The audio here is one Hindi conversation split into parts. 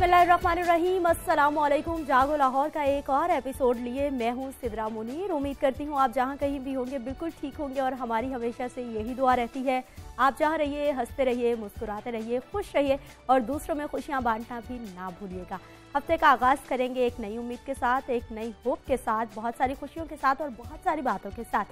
अस्सलाम वालेकुम जागो लाहौर का एक और एपिसोड लिए मैं हूँ सिदरा मुनीर। उम्मीद करती हूँ आप जहाँ कहीं भी होंगे बिल्कुल ठीक होंगे और हमारी हमेशा से यही दुआ रहती है। आप जहाँ रहिए, हँसते रहिए, मुस्कुराते रहिए, खुश रहिए और दूसरों में खुशियाँ बांटना भी ना भूलिएगा। हफ़्ते का आगाज़ करेंगे एक नई उम्मीद के साथ, एक नई होप के साथ, बहुत सारी खुशियों के साथ और बहुत सारी बातों के साथ।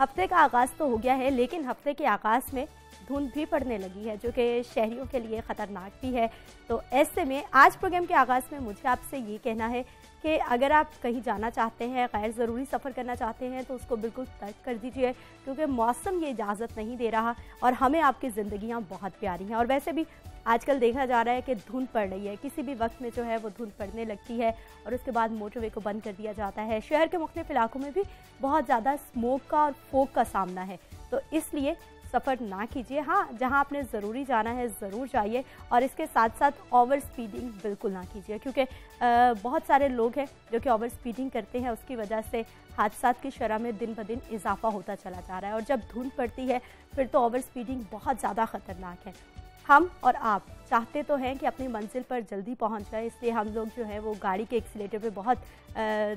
हफ़्ते का आगाज़ तो हो गया है, लेकिन हफ़्ते के आगाज़ में धुंध भी पड़ने लगी है, जो कि शहरियों के लिए ख़तरनाक भी है। तो ऐसे में आज प्रोग्राम के आगाज़ में मुझे आपसे ये कहना है कि अगर आप कहीं जाना चाहते हैं, गैर ज़रूरी सफ़र करना चाहते हैं तो उसको बिल्कुल तर्क कर दीजिए, क्योंकि मौसम ये इजाज़त नहीं दे रहा, और हमें आपकी ज़िंदगियाँ बहुत प्यारी हैं। और वैसे भी आजकल देखा जा रहा है कि धुंध पड़ रही है। किसी भी वक्त में जो है वो धुंध पड़ने लगती है और उसके बाद मोटरवे को बंद कर दिया जाता है। शहर के मुख्तलिफ़ इलाकों में भी बहुत ज़्यादा स्मोक का और फोक का सामना है। तो इसलिए सफ़र ना कीजिए। हाँ जहाँ आपने ज़रूरी जाना है, ज़रूर जाइए और इसके साथ साथ ओवर स्पीडिंग बिल्कुल ना कीजिए। क्योंकि बहुत सारे लोग हैं जो कि ओवर स्पीडिंग करते हैं, उसकी वजह से हादसा की शरह में दिन ब दिन इजाफा होता चला जा रहा है। और जब धुंध पड़ती है, फिर तो ओवर स्पीडिंग बहुत ज़्यादा ख़तरनाक है। हम और आप चाहते तो हैं कि अपनी मंजिल पर जल्दी पहुँच जाए, इसलिए हम लोग जो है वो गाड़ी के एक्सीटर पे बहुत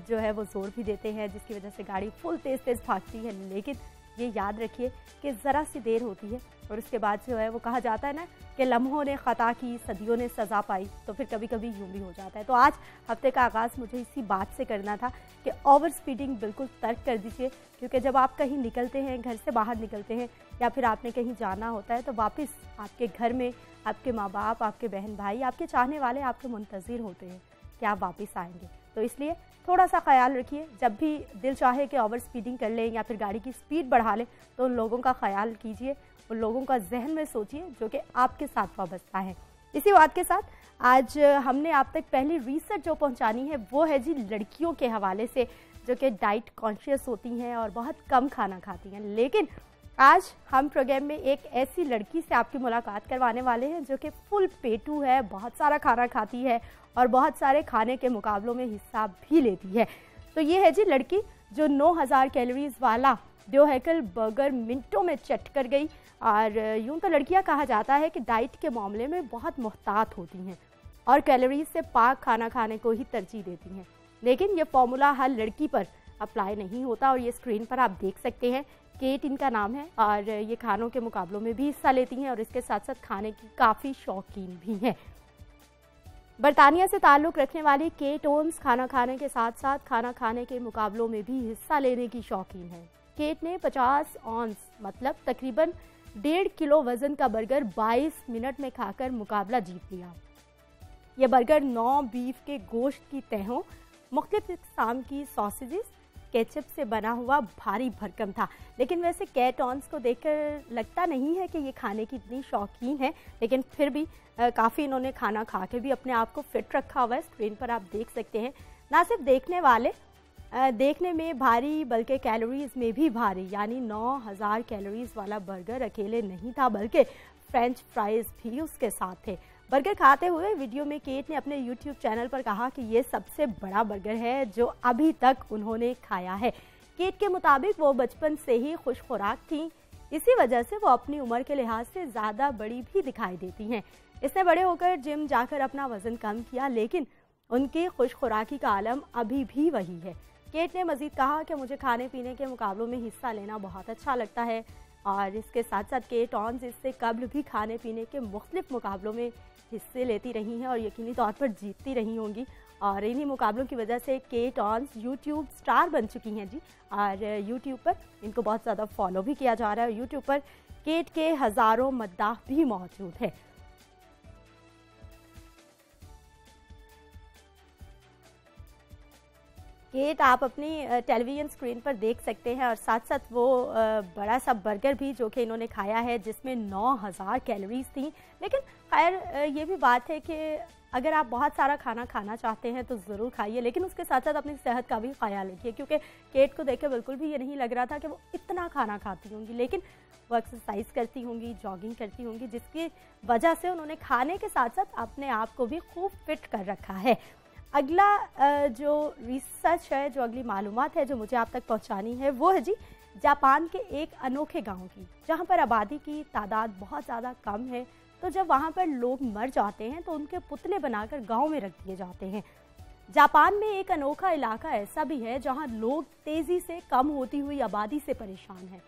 जो है वो ज़ोर भी देते हैं, जिसकी वजह से गाड़ी फुल तेज़ तेज़ भागती है, लेकिन ये याद रखिए कि ज़रा सी देर होती है और उसके बाद जो है वो कहा जाता है ना कि लम्हों ने ख़ता की, सदियों ने सज़ा पाई तो फिर कभी कभी यूँ भी हो जाता है। तो आज हफ़्ते का आगाज़ मुझे इसी बात से करना था कि ओवर स्पीडिंग बिल्कुल तर्क कर दीजिए, क्योंकि जब आप कहीं निकलते हैं, घर से बाहर निकलते हैं, या फिर आपने कहीं जाना होता है तो वापस आपके घर में आपके माँ बाप आपके बहन भाई आपके चाहने वाले आपके मुंतज़र होते हैं कि आप वापस आएँगे। तो इसलिए थोड़ा सा ख्याल रखिए, जब भी दिल चाहे कि ओवर स्पीडिंग कर लें या फिर गाड़ी की स्पीड बढ़ा लें तो उन लोगों का ख्याल कीजिए, उन लोगों का जहन में सोचिए जो कि आपके साथ वाबस्ता है। इसी बात के साथ, आज हमने आप तक पहली रिसर्च जो पहुंचानी है, वो है जी लड़कियों के हवाले से, जो कि डाइट कॉन्शियस होती हैं और बहुत कम खाना खाती हैं। लेकिन आज हम प्रोग्राम में एक ऐसी लड़की से आपकी मुलाकात करवाने वाले हैं, जो कि फुल पेटू है, बहुत सारा खाना खाती है और बहुत सारे खाने के मुकाबलों में हिस्सा भी लेती है। तो ये है जी लड़की जो 9000 कैलोरीज वाला दो हैकल बर्गर मिनटों में चट कर गई। और यूँ तो लड़कियाँ कहा जाता है कि डाइट के मामले में बहुत मोहतात होती हैं और कैलोरीज से पाक खाना खाने को ही तरजीह देती हैं। लेकिन ये फॉर्मूला हर लड़की पर अप्लाई नहीं होता और ये स्क्रीन पर आप देख सकते हैं। केट इनका नाम है और ये खानों के मुकाबलों में भी हिस्सा लेती हैं और इसके साथ साथ खाने की काफ़ी शौकीन भी हैं। बरतानिया से ताल्लुक़ रखने वाली केट ओम्स खाना खाने के साथ साथ खाना खाने के मुकाबलों में भी हिस्सा लेने की शौकीन है। केट ने 50 ऑन्स मतलब तकरीबन डेढ़ किलो वज़न का बर्गर 22 मिनट में खाकर मुकाबला जीत लिया। यह बर्गर नौ बीफ के गोश्त की तहों, मुख्तलिफ़ इकसाम की सॉसेजेस केचप से बना हुआ भारी भरकम था। लेकिन वैसे कैटॉन्स को देखकर लगता नहीं है कि ये खाने की इतनी शौकीन है, लेकिन फिर भी काफ़ी इन्होंने खाना खा के भी अपने आप को फिट रखा हुआ है। स्क्रीन पर आप देख सकते हैं, ना सिर्फ़ देखने वाले देखने में भारी बल्कि कैलोरीज में भी भारी, यानी 9000 कैलोरीज वाला बर्गर अकेले नहीं था, बल्कि फ्रेंच फ्राइज भी उसके साथ थे। बर्गर खाते हुए वीडियो में केट ने अपने यूट्यूब चैनल पर कहा कि ये सबसे बड़ा बर्गर है जो अभी तक उन्होंने खाया है। केट के मुताबिक वो बचपन से ही खुश खुराक थी। इसी वजह से वो अपनी उम्र के लिहाज से ज़्यादा बड़ी भी दिखाई देती हैं। इसने बड़े होकर जिम जाकर अपना वज़न कम किया, लेकिन उनकी खुश खुराकी का आलम अभी भी वही है। केट ने मजीद कहा कि मुझे खाने पीने के मुकाबलों में हिस्सा लेना बहुत अच्छा लगता है। और इसके साथ साथ केट ऑन्स इससे कबल भी खाने पीने के मुख्तलिफ़ मुकाबलों में हिस्से लेती रही हैं और यकीनी तौर पर जीतती रही होंगी। और इन्हीं मुकाबलों की वजह से केट ऑन्स यूट्यूब स्टार बन चुकी हैं जी। और यूट्यूब पर इनको बहुत ज़्यादा फॉलो भी किया जा रहा है यूट्यूब पर केट के हज़ारों मद्दाह भी मौजूद है। केट आप अपनी टेलीविज़न स्क्रीन पर देख सकते हैं और साथ साथ वो बड़ा सा बर्गर भी जो कि इन्होंने खाया है, जिसमें 9000 कैलोरीज थी। लेकिन खैर ये भी बात है कि अगर आप बहुत सारा खाना खाना चाहते हैं तो ज़रूर खाइए, लेकिन उसके साथ साथ अपनी सेहत का भी ख्याल रखिए, क्योंकि केट को देख के बिल्कुल भी ये नहीं लग रहा था कि वो इतना खाना खाती होंगी, लेकिन वो एक्सरसाइज करती होंगी जॉगिंग करती होंगी, जिसकी वजह से उन्होंने खाने के साथ साथ अपने आप को भी खूब फिट कर रखा है। अगला जो रिसर्च है, जो अगली मालूम है, जो मुझे आप तक पहुंचानी है, वो है जी जापान के एक अनोखे गाँव की, जहाँ पर आबादी की तादाद बहुत ज़्यादा कम है। तो जब वहाँ पर लोग मर जाते हैं तो उनके पुतले बनाकर गाँव में रख दिए जाते हैं। जापान में एक अनोखा इलाका ऐसा भी है, जहाँ लोग तेज़ी से कम होती हुई आबादी से परेशान हैं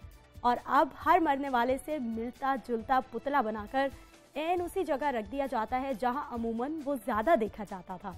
और अब हर मरने वाले से मिलता जुलता पुतला बनाकर एन उसी जगह रख दिया जाता है, जहाँ अमूमन वो ज़्यादा देखा जाता था।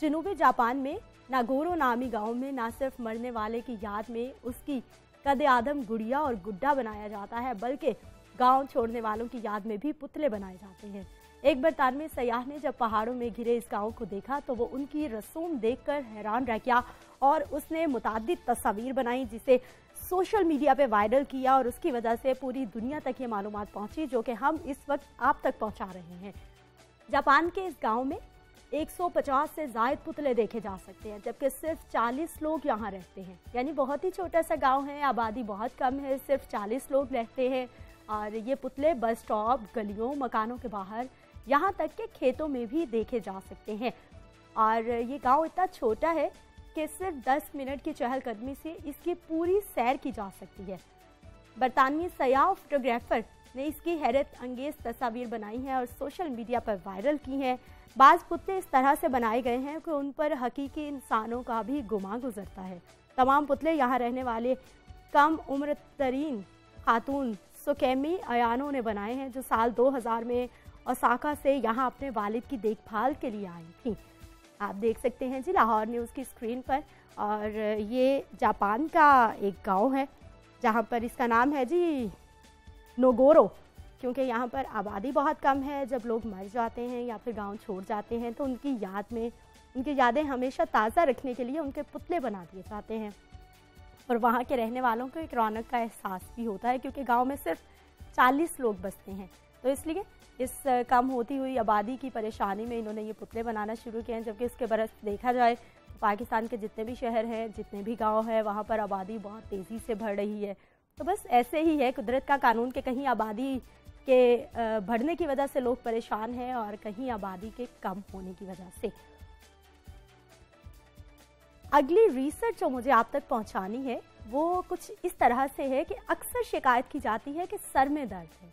जनूबी जापान में नागोरो नामी गाँव में, न सिर्फ़ मरने वाले की याद में उसकी कद आदम गुड़िया और गुड्डा बनाया जाता है, बल्कि गाँव छोड़ने वालों की याद में भी पुतले बनाए जाते हैं। एक बरतानवी सयाह ने जब पहाड़ों में घिरे इस गाँव को देखा तो वो उनकी रसूम देखकर हैरान रह गया और उसने मुताद तस्वीर बनाई, जिसे सोशल मीडिया पे वायरल किया और उसकी वजह से पूरी दुनिया तक ये मालूम पहुँची, जो कि हम इस वक्त आप तक पहुँचा रहे हैं। जापान के इस गाँव में 150 से जायद पुतले देखे जा सकते हैं, जबकि सिर्फ़ 40 लोग यहाँ रहते हैं। यानी बहुत ही छोटा सा गाँव है, आबादी बहुत कम है, सिर्फ़ 40 लोग रहते हैं। और ये पुतले बस स्टॉप, गलियों, मकानों के बाहर, यहाँ तक के खेतों में भी देखे जा सकते हैं। और ये गाँव इतना छोटा है कि सिर्फ़ 10 मिनट की चहलकदमी से इसकी पूरी सैर की जा सकती है। बरतानवी सयाह फोटोग्राफर ने इसकी हैरत अंगेज तस्वीर बनाई है और सोशल मीडिया पर वायरल की हैं। बाज़ पुतले इस तरह से बनाए गए हैं कि उन पर हकीकी इंसानों का भी गुमा गुजरता है। तमाम पुतले यहाँ रहने वाले कम उम्र तरीन खातून सुकेमी अयानों ने बनाए हैं, जो साल 2000 में ओसाका से यहाँ अपने वालिद की देखभाल के लिए आई थी। आप देख सकते हैं जी, लाहौर न्यूज़ की स्क्रीन पर, और ये जापान का एक गाँव है, जहाँ पर इसका नाम है जी नोगोरो। क्योंकि यहाँ पर आबादी बहुत कम है, जब लोग मर जाते हैं या फिर गाँव छोड़ जाते हैं तो उनकी याद में, उनकी यादें हमेशा ताज़ा रखने के लिए उनके पुतले बना दिए जाते हैं। और वहाँ के रहने वालों को एक रौनक का एहसास भी होता है, क्योंकि गाँव में सिर्फ़ 40 लोग बसते हैं। तो इसलिए इस कम होती हुई आबादी की परेशानी में इन्होंने ये पुतले बनाना शुरू किए हैं, जबकि इसके बरस देखा जाए तो पाकिस्तान के जितने भी शहर हैं, जितने भी गाँव हैं, वहाँ पर आबादी बहुत तेज़ी से बढ़ रही है। तो बस ऐसे ही है, कुदरत का कानून के कहीं आबादी के बढ़ने की वजह से लोग परेशान हैं और कहीं आबादी के कम होने की वजह से। अगली रिसर्च जो मुझे आप तक पहुंचानी है, वो कुछ इस तरह से है कि अक्सर शिकायत की जाती है कि सर में दर्द है।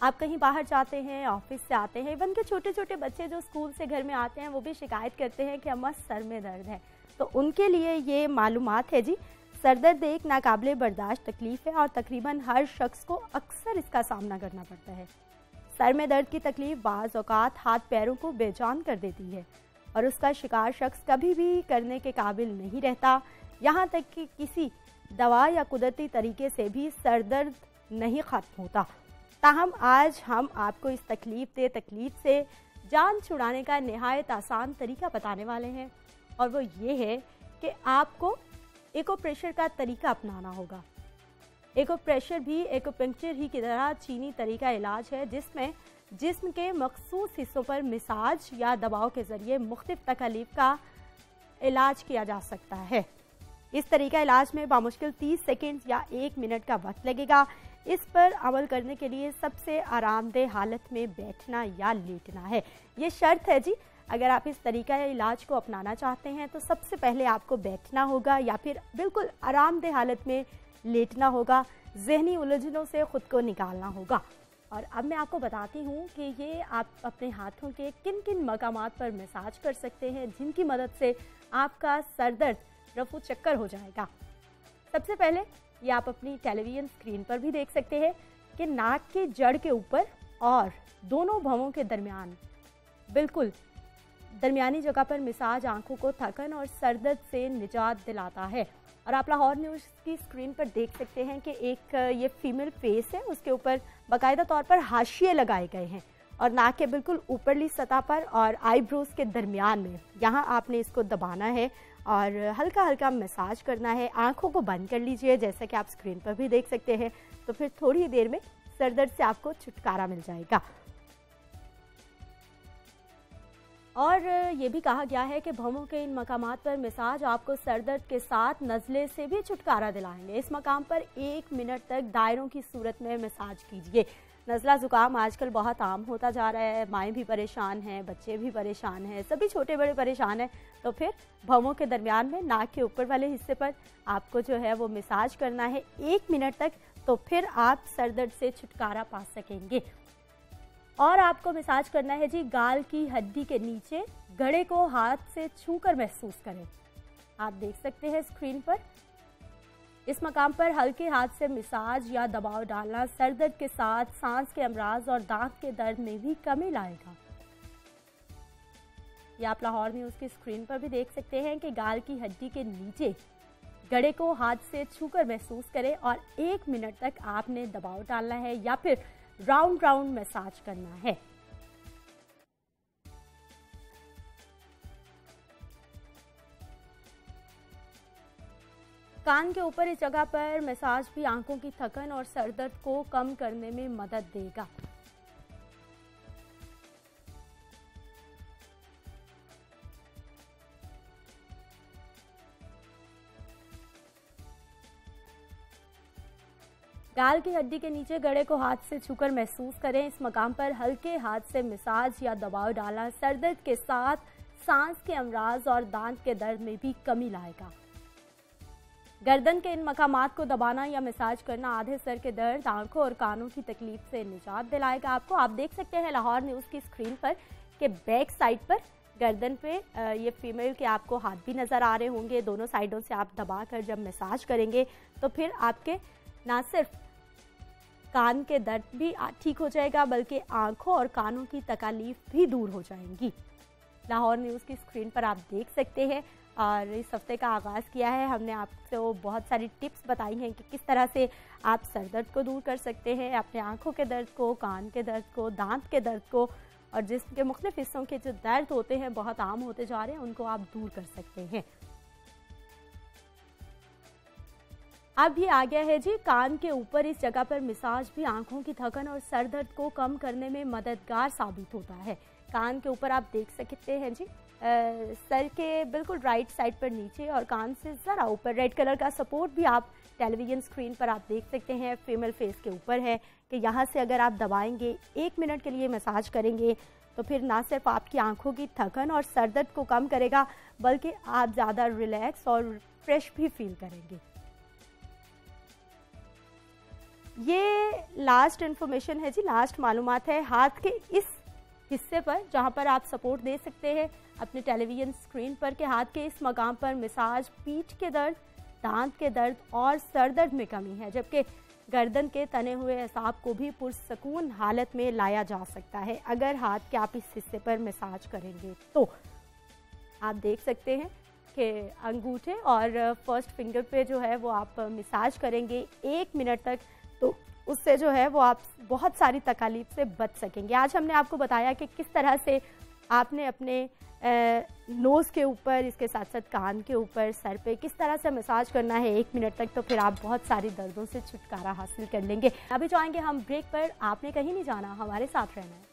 आप कहीं बाहर जाते हैं, ऑफ़िस से आते हैं, इवन के छोटे छोटे बच्चे जो स्कूल से घर में आते हैं, वो भी शिकायत करते हैं कि अम्मा, सर में दर्द है। तो उनके लिए ये मालूम है जी सर दर्द एक नाकबले बर्दाश्त तकलीफ़ है और तकरीबन हर शख्स को अक्सर इसका सामना करना पड़ता है। सर में दर्द की तकलीफ़ बाज़ अवत हाथ पैरों को बेजान कर देती है और उसका शिकार शख्स कभी भी करने के काबिल नहीं रहता। यहाँ तक कि किसी दवा या कुदरती तरीके से भी सर दर्द नहीं ख़त्म होता। ताहम आज हम आपको इस तकलीफ़ दे तकलीफ़ से जान छुड़ाने का नहायत आसान तरीका बताने वाले हैं और वो ये है कि आपको एको प्रेशर का तरीका अपनाना होगा। एको प्रेशर भी एको पंक्चर ही की तरह चीनी तरीका इलाज है, जिसमें जिस्म के मखसूस हिस्सों पर मिसाज या दबाव के ज़रिए मुख्तफ तकलीफ़ का इलाज किया जा सकता है। इस तरीका इलाज में बामुश्किल 30 सेकेंड या एक मिनट का वक्त लगेगा। इस पर अमल करने के लिए सबसे आरामदेह हालत में बैठना या लेटना है। ये शर्त है जी अगर आप इस तरीका या इलाज को अपनाना चाहते हैं तो सबसे पहले आपको बैठना होगा या फिर बिल्कुल आरामदेह हालत में लेटना होगा। जहनी उलझनों से ख़ुद को निकालना होगा। और अब मैं आपको बताती हूँ कि ये आप अपने हाथों के किन किन मकाम पर मसाज कर सकते हैं, जिनकी मदद से आपका सर दर्द रफू चक्कर हो जाएगा। सबसे पहले ये आप अपनी टेलीविज़न स्क्रीन पर भी देख सकते हैं कि नाक के जड़ के ऊपर और दोनों भवों के दरमियान बिल्कुल दरमियानी जगह पर मिसाज आँखों को थकन और सरदर्द से निजात दिलाता है। और आप लाहौर न्यूज़ की स्क्रीन पर देख सकते हैं कि एक, ये फीमेल फेस है, उसके ऊपर बाकायदा तौर पर हाशिए लगाए गए हैं और नाक के बिल्कुल ऊपरली सतह पर और आईब्रोज के दरमियान में। यहाँ आपने इसको दबाना है और हल्का हल्का मसाज करना है। आँखों को बंद कर लीजिए, जैसा कि आप स्क्रीन पर भी देख सकते हैं। तो फिर थोड़ी देर में सरदर्द से आपको छुटकारा मिल जाएगा। और ये भी कहा गया है कि भवों के इन मकाम पर मिसाज आपको सरदर्द के साथ नज़ले से भी छुटकारा दिलाएँगे। इस मकाम पर एक मिनट तक दायरों की सूरत में मिसाज कीजिए। नज़ला ज़ुकाम आजकल बहुत आम होता जा रहा है। माएँ भी परेशान हैं, बच्चे भी परेशान हैं, सभी छोटे बड़े परेशान हैं। तो फिर भवों के दरमियान में नाक के ऊपर वाले हिस्से पर आपको जो है वो मिसाज करना है एक मिनट तक तो फिर आप सर दर्द से छुटकारा पा सकेंगे। और आपको मसाज करना है जी गाल की हड्डी के नीचे गड़े को हाथ से छूकर महसूस करें। आप देख सकते हैं स्क्रीन पर। इस मकाम पर हल्के हाथ से मिसाज या दबाव डालना सर दर्द के साथ, सांस के अमराज और दांत के दर्द में भी कमी लाएगा। या आप लाहौर न्यूज़ की स्क्रीन पर भी देख सकते हैं कि गाल की हड्डी के नीचे गड़े को हाथ से छूकर महसूस करें और एक मिनट तक आपने दबाव डालना है या फिर राउंड राउंड मसाज करना है। कान के ऊपर इस जगह पर मसाज भी आँखों की थकन और सर दर्द को कम करने में मदद देगा। गाल की हड्डी के नीचे गड़े को हाथ से छूकर महसूस करें। इस मकाम पर हल्के हाथ से मिसाज या दबाव डालना सर दर्द के साथ सांस के अमराज और दांत के दर्द में भी कमी लाएगा। गर्दन के इन मकामात को दबाना या मसाज करना आधे सर के दर्द, आँखों और कानों की तकलीफ़ से निजात दिलाएगा आपको। आप देख सकते हैं लाहौर न्यूज़ की स्क्रीन पर कि बैक साइड पर गर्दन पे ये फीमेल के आपको हाथ भी नज़र आ रहे होंगे। दोनों साइडों से आप दबा कर जब मसाज करेंगे तो फिर आपके ना सिर्फ़ कान के दर्द भी ठीक हो जाएगा, बल्कि आँखों और कानों की तकालीफ भी दूर हो जाएँगी। लाहौर न्यूज़ की स्क्रीन पर आप देख सकते हैं, और इस हफ़्ते का आगाज़ किया है। हमने आपको बहुत सारी टिप्स बताई हैं कि किस तरह से आप सर दर्द को दूर कर सकते हैं, अपने आँखों के दर्द को, कान के दर्द को, दांत के दर्द को, और जिसके मुख्तफ हिस्सों के जो दर्द होते हैं, बहुत आम होते जा रहे हैं, उनको आप दूर कर सकते हैं। अब ये आ गया है जी कान के ऊपर इस जगह पर मिसाज भी आँखों की थकन और सर दर्द को कम करने में मददगार साबित होता है। कान के ऊपर आप देख सकते हैं जी आ, सर के बिल्कुल राइट साइड पर नीचे और कान से ज़रा ऊपर। रेड कलर का सपोर्ट भी आप टेलीविज़न स्क्रीन पर आप देख सकते हैं फीमेल फेस के ऊपर है कि यहाँ से अगर आप दबाएँगे एक मिनट के लिए मसाज करेंगे तो फिर ना सिर्फ़ आपकी आँखों की थकन और सर दर्द को कम करेगा बल्कि आप ज़्यादा रिलैक्स और फ्रेश भी फील करेंगे। ये लास्ट इन्फॉर्मेशन है जी लास्ट मालूम है हाथ के इस हिस्से पर जहाँ पर आप सपोर्ट दे सकते हैं अपने टेलीविज़न स्क्रीन पर के हाथ के इस मकाम पर मिसाज पीठ के दर्द, दांत के दर्द और सर दर्द में कमी है, जबकि गर्दन के तने हुए असाब को भी पुरसकून हालत में लाया जा सकता है। अगर हाथ के आप इस हिस्से पर मसाज करेंगे तो आप देख सकते हैं कि अंगूठे और फ़र्स्ट फिंगर पे जो है वो आप मसाज करेंगे। एक मिनट तक उससे जो है वो आप बहुत सारी तकालीफ से बच सकेंगे। आज हमने आपको बताया कि किस तरह से आपने अपने नोज़ के ऊपर, इसके साथ साथ कान के ऊपर, सर पे किस तरह से मसाज करना है, एक मिनट तक तो फिर आप बहुत सारी दर्दों से छुटकारा हासिल कर लेंगे। अभी जाएँगे हम ब्रेक पर, आपने कहीं नहीं जाना, हमारे साथ रहना है।